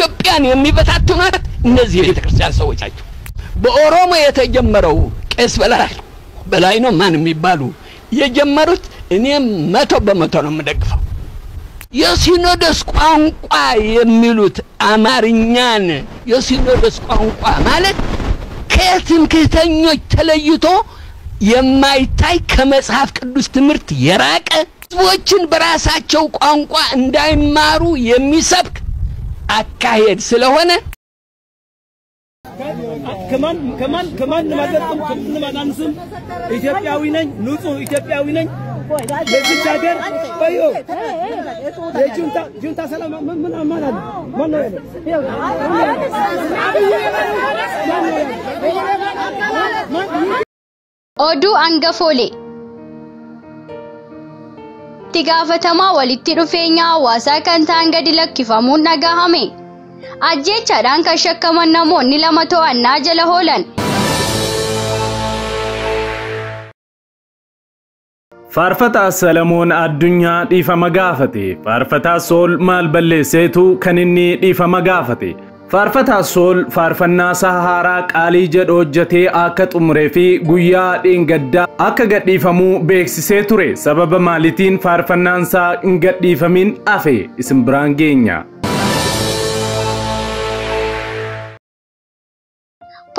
ኢትዮጵያን የሚበታትኗት እነዚህ የቤተ ክርስቲያን ሰዎች ናቸው። በኦሮሞ የተጀመረው ቄስ በላይ በላይ ነው ማን የሚባሉ የጀመሩት እኔም መቶ በመቶ ነው የምደግፈው። የሲኖዶስ ቋንቋ የሚሉት አማርኛን የሲኖዶስ ቋንቋ ማለት ከትምክህተኞች ተለይቶ የማይታይ ከመጽሐፍ ቅዱስ ትምህርት የራቀ ህዝቦችን በራሳቸው ቋንቋ እንዳይማሩ የሚሰብክ አካሄድ ስለሆነ ከማን ከማን ከማን ማለትም ከምን ማናንስም ኢትዮጵያዊ ነኝ፣ ንጹህ ኢትዮጵያዊ ነኝ። ለዚች ሀገር ቆዮ የጁንታ ጁንታ ሰላም ምን ምን ማን አለ ማን ነው ያለው? Oduu hangafoolee. Itti gaafatamaa walitti dhufeenya hawaasaa kan ta'an gadi lakkifamuun dhagahame. Ajjeechaadhaan kan shakkaman namoonni lama to'annaa jala oolan. Faarfataa Salamoon Addunyaa dhiifama gaafate. Faarfataa Sool maal balleesseetu kan inni dhiifama gaafate. Faarfataa Sool faarfannaa haaraa qaalii jedhu hojjetee akka xumuree fi guyyaa dheengaddaa akka gadhiifamuu beeksisee ture. Sababa maaliitiin faarfannaan isaa hin gadhiifamin hafe isin biraan geenya.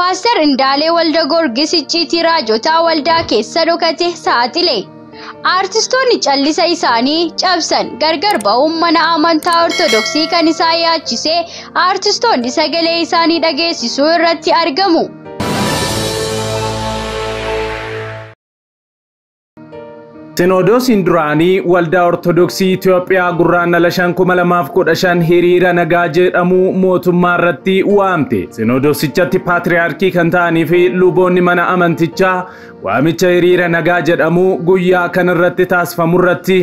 Paaster Indaalee Walda Goorgis icciitii raajotaa waldaa keessa dhokate saaxile. Aartistoonni callisa isaanii cabsan gargar ba'uun mana amantaa Ortodoksii kan isaan yaachisee aartistoonni sagalee isaanii dhageessisuu irratti argamu. Sinodoosiin duraanii waldaa Ortodoksii Itoophiyaa gurraandhala 2015 hiriira nagaa jedhamu mootummaa irratti waamte. Sinodoosichatti paatriyaarkii kan ta'anii fi luboonni mana amantichaa waamicha hiriira nagaa jedhamu guyyaa kan irratti taasifamu irratti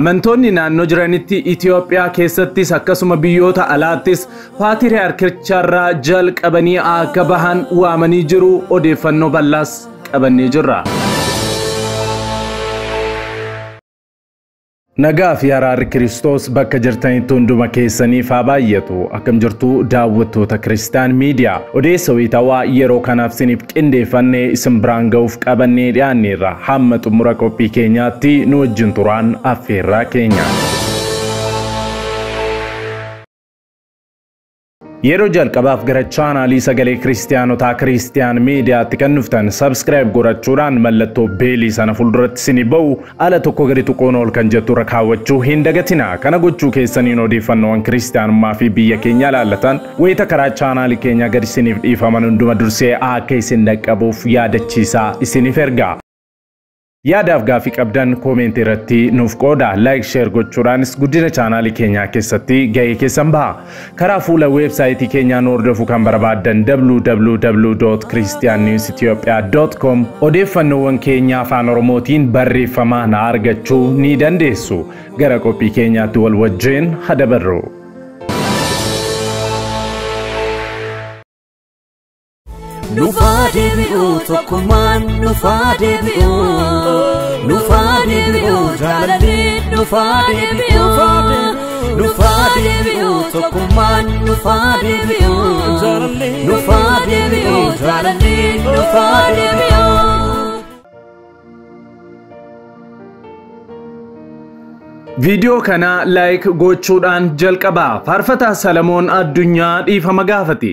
amantoonni naannoo jiranitti Itoophiyaa keessattis akkasuma biyyoota alaattis paatriyaarkicharraa jalqabanii akka bahan waamanii jiru odeeffannoo bal'aas qabannee jirra. Nagaa fi araarri Kiristoos bakka jirtanitti hunduma keessaniif haa baay'atu. Akkam jirtu daawwattoota Kiristaan Miidiyaa. Odeessa wayitawaa yeroo kanaaf isiniif qindeeffannee isin biraan ga'uuf qabannee dhiyaanneerra. Hamma xumura qophii keenyaatti nu wajjin turaan affeerraa keenya. Kan dhuftan sabskiraayib godhachuudhaan mallattoo beelii sana fuulduratti isinii ba'u ala tokko gadi tuquun ol kan jettu irra kaawwachuu hin dagatina. Kana gochuu keessaniin odeeffannoowwan kiristaanummaa fi biyya keenya ilaallatan wayita karaa chaanaalii keenya gadi isiniif dhiifaman hunduma dursee akka isin dhaqqabuuf yaadachiisaa isiniif erga. Yaadaaf gaafii qabdan koomentii irratti nuuf qooda laayik sheer gochuudhaanis guddina chaanaalii keenyaa keessatti ga'ee keessan baha. Karaa fuula weebsaayitii keenyaa nu hordofuu kan barbaaddan www.christiannewsethiopia.com odeeffannoowwan keenya afaan oromootiin barreeffamaa na argachuu ni dandeessu. Gara qophii keenyaatti wal wajjin hadabarru. Nufaa deebi'uu tokkummaan nufaa deebi'uu nufaa deebi'uu jaalalli nufaa deebi'uu nufaa deebi'uu tokkummaan nufaa deebi'uu nufaa deebi'uu jaalalli nufaa deebi'uu. Viidiyoo kana laayik gochuudhaan jalqabaa faarfataa Salamoon addunyaa dhiifama gaafate.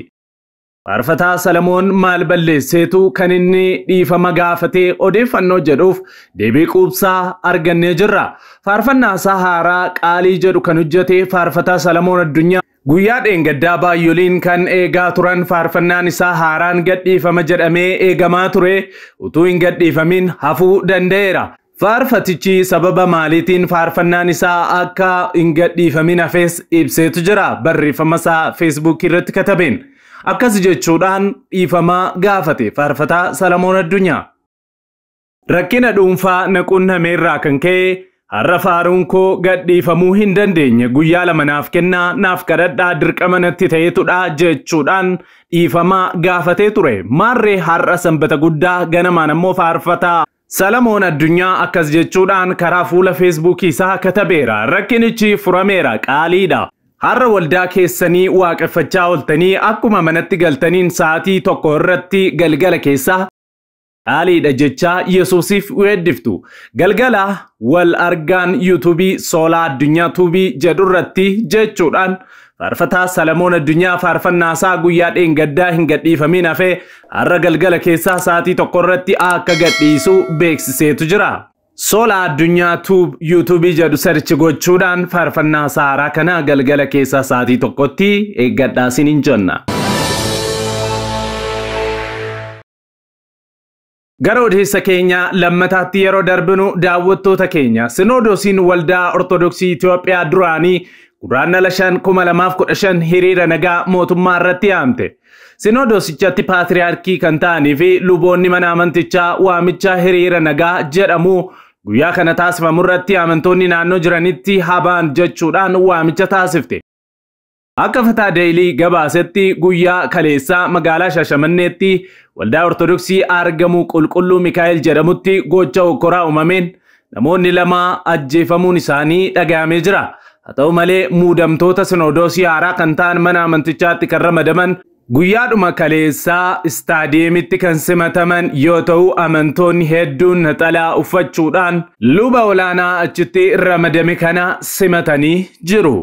Faarfataa Salamoon maal balleesseetu kan inni dhiifama gaafatee odeeffannoo jedhuuf deebii quubsaa argannee jirra. Faarfannaa isaa haaraa qaalii jedhu kan hojjete faarfataa Salamoon addunyaa guyyaa dheengaddaa baay'oliin kan eegaa turan faarfannaan isaa haaraan gadhiifama jedhamee eegamaa ture utuu hin gadhiifamin hafuu danda'eera. Faarfatichi sababa maaliitiin faarfannaan isaa akka hin gadhiifamin hafees ibseetu jira barreeffama isaa feesbuukii irratti katabeen. Akkas jechuudhaan dhiifama gaafate faarfataa Salamoon Addunyaa. Rakkina dhuunfaa na qunnameerraa kan ka'e har'a faaruun koo gadhiifamuu hin dandeenye guyyaa lama naaf kennaa naaf kadhadhaa dirqama natti ta'etudha jechuudhaan dhiifama gaafatee ture. Maarree har'a sanbata guddaa ganamaan ammoo faarfataa Salamoon Addunyaa akkas jechuudhaan karaa fuula feesbuukii isaa katabeera. Rakkinichi furameera qaaliidha. Har'a waldaa keessanii waaqeffachaa ooltanii akkuma manatti galtaniin sa'aatii tokko irratti galgala keessaa dhaaliidha jechaa Yesuusiif weeddiftu. Galgala wal argaan yuutuubii soolaa addunyaa tuubii jedhu irratti jechuudhaan faarfataa Salamoon addunyaa faarfannaasaa guyyaa dheengaddaa hin gadhiifamin hafee har'a galgala keessaa sa'aatii tokko irratti akka gadhiisu beeksiseetu jira. Soolaa addunyaa tuub yuutuubii jedhu sarchi gochuudhaan faarfannaa saaraa kana galgala keessaa sa'aatii tokkotti eeggadhaa isiniin jenna. Gara odeessa keenya lammataatti yeroo darbinu daawwattoota keenya sinoodosiin waldaa ortodoksii Itoophiyaa duraanii guraandhala shan kuma lamaaf kudha shan hiriira nagaa mootummaa irratti yaamte. Sinoodosichatti paatriyaarkii kan ta'anii fi luboonni mana amantichaa waamicha hiriira nagaa jedhamu guyyaa kana taasifamu irratti amantoonni naannoo jiranitti habaan jechuudhaan waamicha taasifte. Akka fataa deeyilii gabaasetti guyyaa kaleessaa magaalaa Shaashamanneetti waldaa Ortodoksii argamu qulqulluu Mikaa'el jedhamutti gocha okkoraa uumameen namoonni lama ajjeefamuun isaanii dhaga'amee jira. Haa ta'u malee muudamtoota sinodoosii haaraa kan ta'an mana amantichaatti kan ramadaman guyyaadhuma kaleessaa istaadiyeemitti kan simataman yoo ta'u amantoonni hedduun naxalaa uffachuudhaan luba olaanaa achitti ramadame kana simatanii jiru.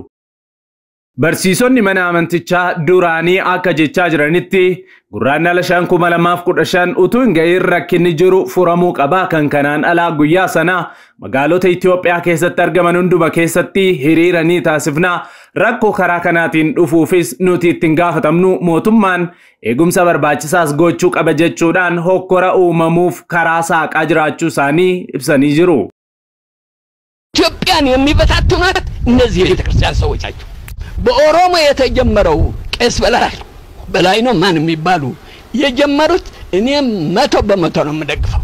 Barsiisonni mana amantichaa duraanii akka jechaa jiranitti guraandhala shan kuma lamaaf kudha shan utuu hin ga'iin rakkinni jiru furamuu qaba kan kanaan alaa guyyaa sana magaalota Itoophiyaa keessatti argaman hunduma keessatti hiriira ni taasifna rakkoo karaa kanaatiin dhufuufis nuti ittiin gaafatamnu mootummaan eegumsa barbaachisaas gochuu qaba jechuudhaan hokkora uumamuuf karaa saaqaa jiraachuu isaanii ibsanii jiru. ኢትዮጵያን የሚበታትኗት እነዚህ የቤተ ክርስቲያን ሰዎች ናቸው። በኦሮሞ የተጀመረው ቄስ በላይ በላይ ነው ማን የሚባሉ የጀመሩት እኔም መቶ በመቶ ነው የምደግፈው።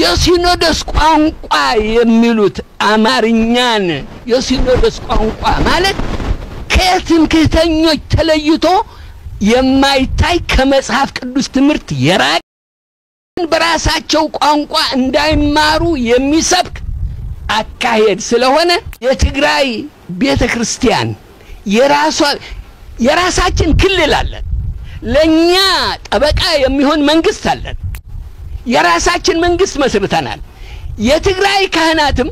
የሲኖዶስ ቋንቋ የሚሉት አማርኛን የሲኖዶስ ቋንቋ ማለት ከትምክህተኞች ተለይቶ የማይታይ ከመጽሐፍ ቅዱስ ትምህርት የራቀ በራሳቸው ቋንቋ እንዳይማሩ የሚሰብክ አካሄድ ስለሆነ የትግራይ ቤተ ክርስቲያን የራሳችን ክልል አለን። ለኛ ጠበቃ የሚሆን መንግስት አለን። የራሳችን መንግስት መስርተናል። የትግራይ ካህናትም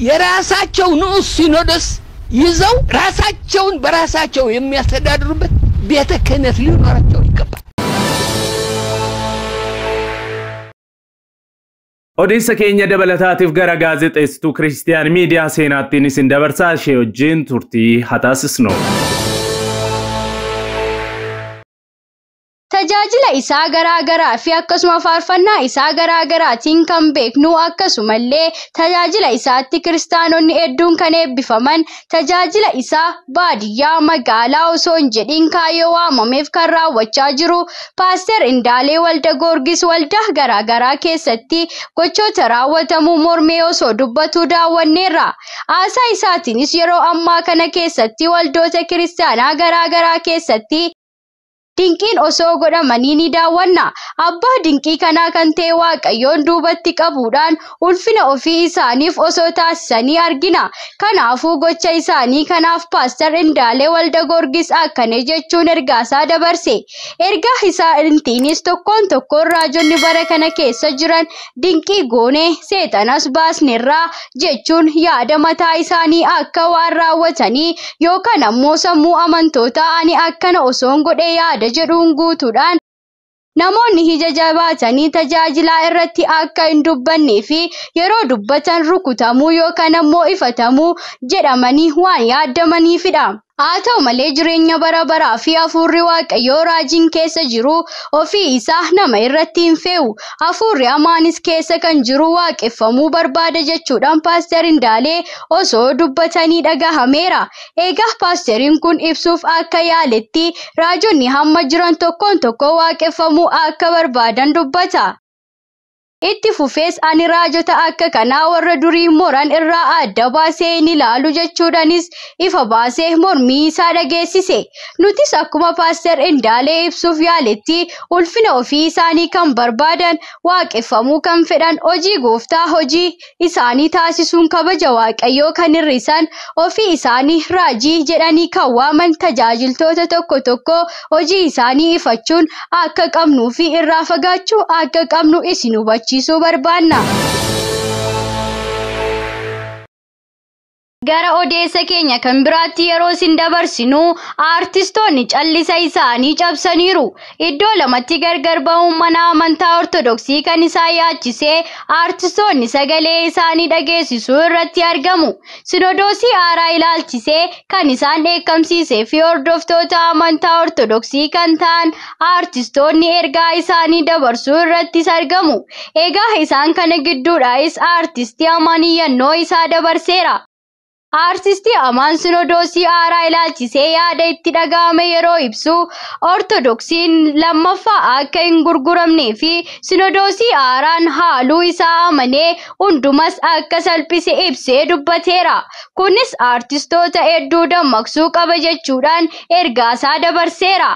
የራሳቸው ንዑስ ሲኖዶስ ይዘው ራሳቸውን በራሳቸው የሚያስተዳድሩበት ቤተ ክህነት ሊኖራቸው Odeessa keenya dabalataatiif gara gaazexeessituu Kiristiyaan miidiyaa seenaattiin isin dabarsaa ishee wajjin turtii hataasisnu. Tajaajila isaa garaa garaa fi akkasuma faarfannaa isaa garaa garaatiin kan beeknu akkasumallee tajaajila isaatti kiristaanonni hedduun kan eebbifaman tajaajila isaa baadiyyaa magaalaa osoo hin jedhin kaayyoo waamameef kan raawwachaa jiru paaster Indaalee Walda Goorgis waldaa garaa garaa keessatti gochoota raawwatamuu mormee osoo dubbatuu daawwanneerra. Haasaa isaatiinis yeroo ammaa kana keessatti waldoota kiristaanaa garaa garaa keessatti Dinqiin osoo godhamanii ni daawwanna. Abbaa dinqii kanaa kan ta'e Waaqayyoon duubatti qabuudhaan ulfina ofii isaaniif osoo taasisanii argina. Kanaafuu gocha isaanii kanaaf Paaster Indaalee Walda Goorgis akkana jechuun ergaasaa dabarse. Ergaa isaatiinis tokkoon tokkoon raajonni bara kana keessa jiran dinqii goonee seexanas baasnerraa jechuun yaada mataa isaanii akka waan raawwatanii yookaan ammoo sammuu amantootaa ani akkana osoon godhee yaada jedhuun guutuudhaan namoonni ija jabaatanii tajaajilaa irratti akka hin dubbannee fi yeroo dubbatan rukutamuu yookaan ammoo ifatamuu jedhamanii waan yaadamaniifidha. Haa ta'u malee jireenya bara baraa fi hafuurri waaqayyoo raajiin keessa jiru ofii isaa nama irratti hin fe'u. Hafuurri hamaanis keessa kan jiru waaqeffamuu barbaada jechuudhaan paaster Indaalee osoo dubbatanii dhagahameera. Egaa paasteriin kun ibsuuf akka yaaletti raajonni hamma jiran tokkoon tokko waaqeffamuu akka barbaadan dubbata. Itti fufees ani raajota akka kanaa warra durii moran irraa adda baasee ni ilaalu jechuudhaanis ifa baasee mormii isaa dhageessise. Nutis akkuma paaster Indaalee ibsuuf yaaletti ulfina ofii isaanii kan barbaadan waaqeffamuu kan fedhan hojii gooftaa hojii isaanii taasisuun kabaja waaqayyoo kan hir'isan ofii isaanii raajii jedhanii kan waaman tajaajiltoota tokko tokko hojii isaanii ifachuun akka qabnuu fi irraa fagaachuu akka qabnu isin पच्चीसों बार बांधना। Gara odeessa keenya kan biraatti yeroo isin dabarsinu aartistoonni callisa isaanii cabsaniiru. Iddoo lamatti gargar ba'uun mana amantaa ortodoksii kan isaan yaachisee aartistoonni sagalee isaanii dhageessisuu irratti argamu. Sinodoosii haaraa ilaalchisee kan isaan dheekkamsiisee fi hordoftoota amantaa ortodoksii kan ta'an aartistoonni ergaa isaanii dabarsuu irrattis argamu. Egaa isaan kana gidduudhaas aartistii amaniyyannoo isaa dabarseera. Aartistii Amaan Sinodoosii haaraa ilaalchisee yaada itti dhaga'ame yeroo ibsu Ortodoksiin lammaffaa akka hin gurguramnee fi Sinodoosii haaraan haaluu isaa amanee hundumas akka salphise ibsee dubbateera. Kunis aartistoota hedduu dammaqsuu qaba jechuudhaan ergaasaa dabarseera.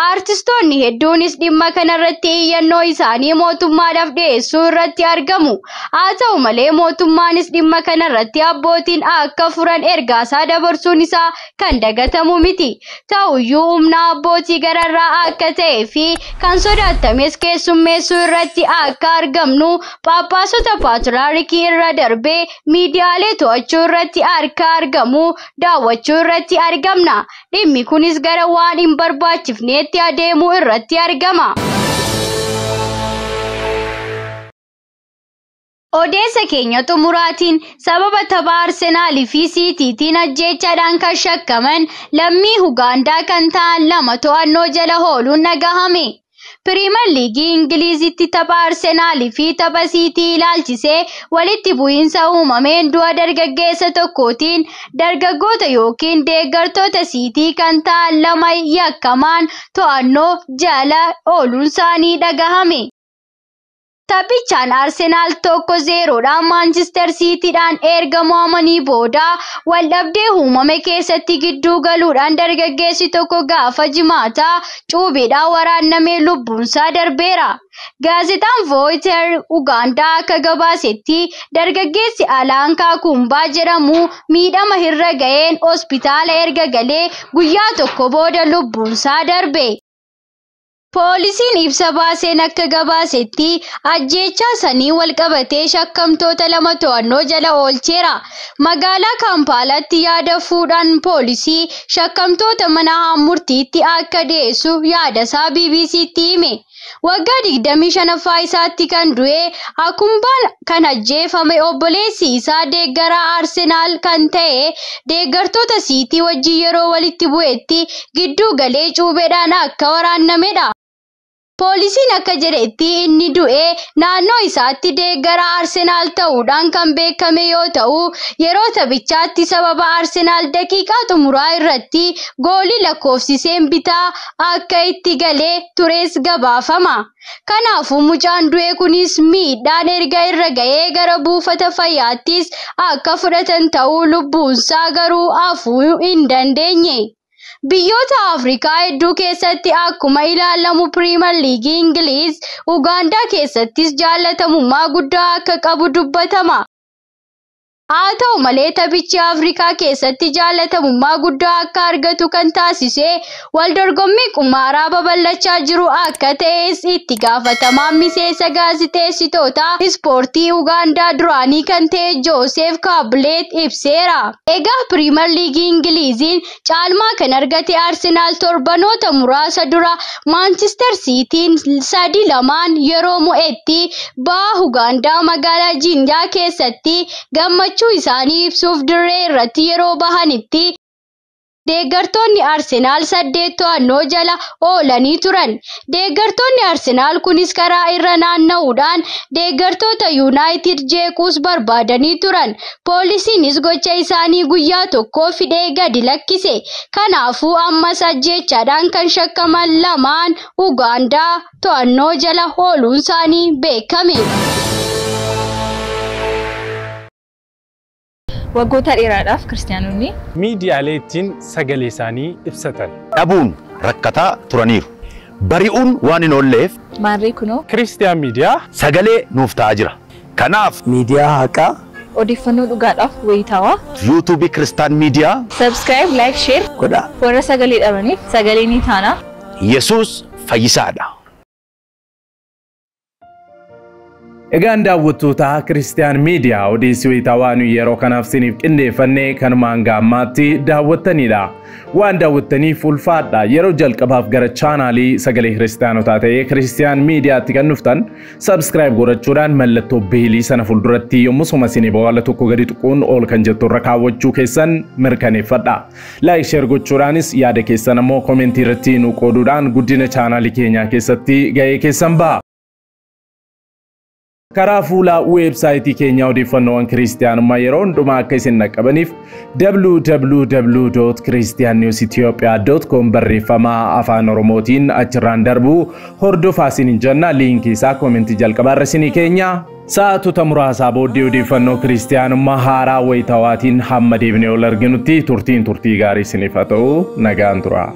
Aartistoonni hedduunis dhimma kanarratti iyyannoo isaanii mootummaadhaaf dhiyeessuu irratti argamu. Haa ta'u malee mootummaanis dhimma kanarratti abbootiin akka furan ergaasaa dabarsuun isaa kan dagatamu miti. Ta'uyyuu humna abbootii gararraa akka ta'ee fi kan sodaatames keessummeessuu irratti akka argamnu Phaaphaasota Paatriyaarikii irra darbee miidiyaalee to'achuu irratti akka argamu daawwachuu irratti argamna. Dhimmi kunis gara waan hin barbaachifneetti adeemuu irratti argama. Odeessa keenya xumuraatiin sababa tapha Arsenaalii fi Siitiitiin ajjeechaadhaan kan shakkaman lammii Ugaandaa kan ta'an lama to'annoo jala ooluun dhagahame. Piriimer Liigii Ingiliizitti tapha Arsenaalii fi tapha Siitii ilaalchisee walitti bu'iinsa uumameen du'a dargaggeessa tokkootiin dargaggoota yookiin deeggartoota Siitii kan ta'an lama yakkamaan to'annoo jala ooluun isaanii dhagahame. Taphichaan Arsenaal tokko zeeroodhaan Maanchister Siitiidhaan erga mo'amanii booda waldhabdee uumame keessatti gidduu galuudhaan dargaggeessi tokko gaafa jimaataa cuubeedhaan waraannamee lubbuunsaa darbeera. Gaazexaan Vooyiter Ugaandaa akka gabaasetti dargaggeessi Alaan Kaakumbaa jedhamu miidhama irra ga'een hospitaala erga galee guyyaa tokko booda lubbuunsaa darbe. Poolisiin ibsa baaseen akka gabaasetti ajjeechaa sanii walqabatee shakkamtoota lama to'annoo jala oolcheera. Magaalaa Kaampaalaatti yaada fuudhaan poolisii shakkamtoota mana murtiitti akka dhiyeessu yaadasaa BBC'tti hime. Waggaa 25ffaa isaatti kan du'e Akumbaan kan ajjeefame obboleessi isaa deeggaraa Arsenaal kan ta'e deeggartoota siitii wajjin yeroo walitti bu'etti gidduu galee cuubeedhaan akka waraannamedha. Poolisiin akka jedhetti inni du'e naannoo isaatti deeggaraa Arsenaal ta'uudhaan kan beekame yoo ta'u yeroo taphichaatti sababa Arsenaal daqiiqaa xumuraa irratti goolii lakkoofsiseen bitaa akka itti galee tures gabaafama. Kanaafuu mucaan du'e kunis miidhaan erga irra ga'ee gara buufata fayyaattis akka fudhatan ta'uu lubbuunsaa garuu hafuu hin dandeenye. Biyyoota Afrikaa hedduu keessatti akkuma ilaalamu Piriimer Liigii Ingiliiz, Ugaandaa keessattis jaalatamummaa guddaa akka qabu dubbatama. Haa ta'u malee taphichi Afrikaa keessatti jaalatamummaa guddaa akka argatu kan taasise waldorgommii qumaaraa babal'achaa jiru akka ta'es itti gaafatamaan miseensa gaazixeessitoota ispoortii Ugaandaa duraanii kan ta'e Jooseef Kaabileet ibseera. Egaa Piriimer Liigii Ingiliiziin caalmaa kan argate Arsenaal torbanoota muraasa dura Maanchister Siitiin sadi lamaan yeroo mo'etti ba'a Ugaandaa magaalaa Jinjaa keessatti gammachuu isaanii ibsuuf dirree irratti yeroo bahanitti deeggartoonni Arsenaal saddeet to'annoo jala oolanii turan. Deeggartoonni Arsenaal kunis karaa irra naanna'uudhaan deeggartoota Yuunaayitid jeequus barbaadanii turan. Poolisiinis gocha isaanii guyyaa tokkoo fidee gadi lakkise. Kanaafuu ammas ajjeechaadhaan kan shakkaman lamaan Ugaandaa to'annoo jala ooluun isaanii beekame. Waggoota dheeraadhaaf kiristaanonni miidiyaalee ittiin sagalee isaanii ibsatan. dhabuun rakkataa turaniiru. Bari'uun waan hin oolleef maarree kunoo Kiristiyaan miidiyaa sagalee nuuf ta'aa jira. Kanaaf miidiyaa haqaa odeeffannoo dhugaadhaaf wayitaawaa yuutuubii Kiristaan Miidiyaa sabskiraayib laayik sheer godhaa. warra sagalee dhabaniif sagalee ni taana. Yesuus fayyisaadha. Egaan daawwattoota Kiristiyaan Miidiyaa odeessii wayitaawaa nu yeroo kanaaf isiniif qindeeffannee kanumaan gaammaatti daawwattanidha. Waan daawwattaniif ulfaadha. Yeroo jalqabaaf gara chaanaalii sagalee kiristaanotaa ta'ee Kiristiyaan Miidiyaatti kan dhuftan sabskiraayib godhachuudhaan mallattoo beelii sana fuulduratti yommusuma isinii bawala tokko gadi tuquun ol kan jettu irra kaawwachuu keessan mirkaneeffadha. Laayik sheer gochuudhaanis yaada keessan ammoo koomentii irratti nu qooduudhaan guddina chaanaalii keenyaa keessatti gahee keessan ba'a. Karaa fuula weebsaayitii keenyaa odeeffannoowwan kiristiyaanummaa yeroo hundumaa akka isin dhaqqabaniif www.christiannewsethiopia.com barreeffamaa afaan oromootiin achirraan darbuu hordofaa isiniin jenna liinkii isaa koomentii jalqabaarra isinii keenya sa'aatota muraasaa booddee odeeffannoo kiristiyaanummaa haaraa wayitawaatiin hamma deebinee ol arginutti turtiin turtii gaarii isiniif haa ta'u nagaan tura.